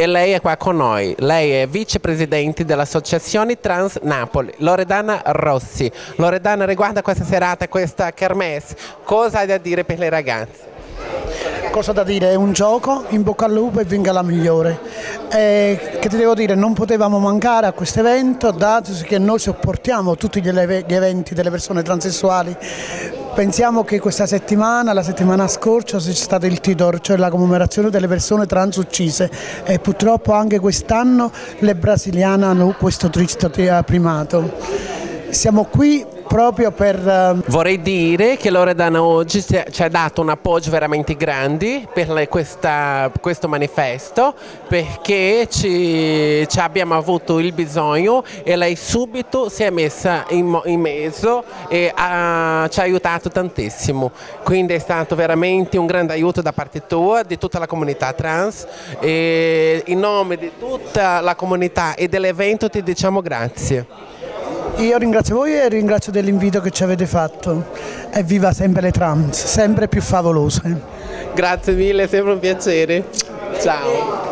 e lei è qua con noi. Lei è vicepresidente dell'Associazione Trans Napoli, Loredana Rossi. Loredana, riguarda questa serata, questa kermesse, cosa hai da dire per le ragazze? Cosa da dire? È un gioco, in bocca al lupo e vinca la migliore. E, che ti devo dire, non potevamo mancare a questo evento, dato che noi sopportiamo tutti gli eventi delle persone transessuali Pensiamo che questa settimana, la settimana scorsa, sia stato il Tidor, cioè la commemorazione delle persone trans uccise e purtroppo anche quest'anno le brasiliane hanno questo triste primato. Siamo qui proprio per... Ehm, Vorrei dire che Loredana oggi ci ha dato un appoggio veramente grande per questa, questo manifesto perché ci, ci, abbiamo avuto il bisogno e lei subito si è messa in, in mezzo e ha, ci ha aiutato tantissimo. Quindi è stato veramente un grande aiuto da parte tua, di tutta la comunità trans e in nome di tutta la comunità e dell'evento ti diciamo grazie. Io ringrazio voi e ringrazio dell'invito che ci avete fatto. E viva sempre le trans, sempre più favolose. Grazie mille, sempre un piacere. Ciao.